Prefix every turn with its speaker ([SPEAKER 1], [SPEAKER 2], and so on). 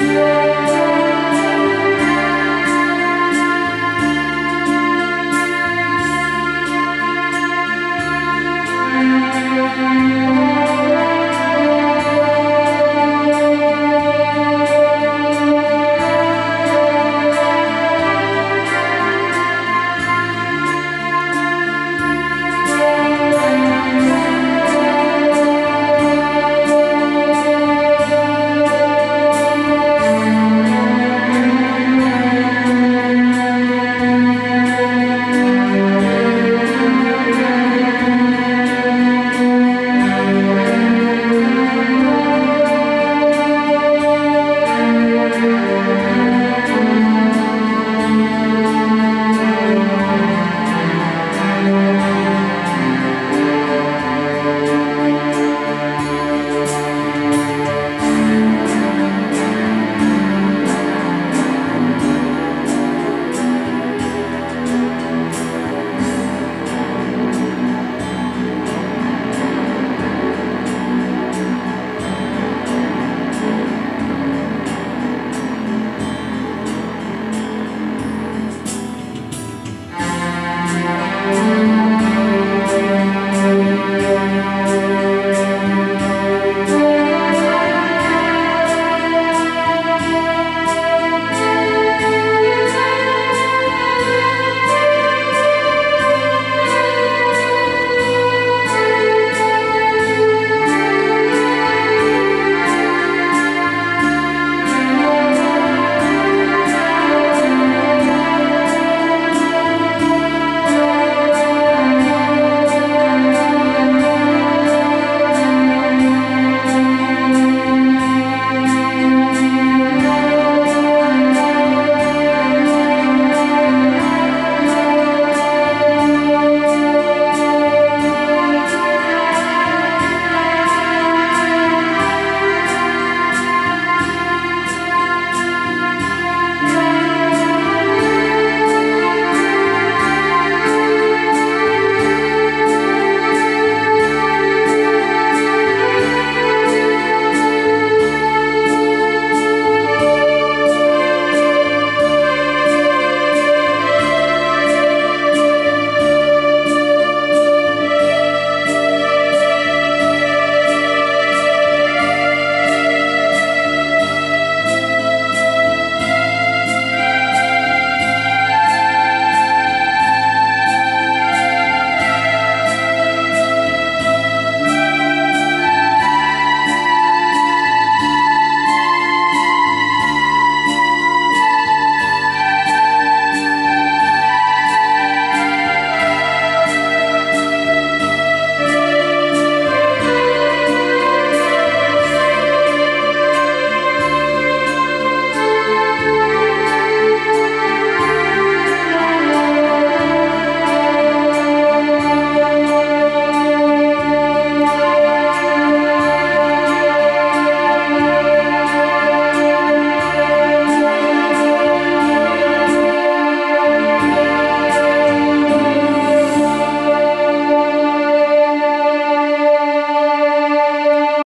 [SPEAKER 1] Música Música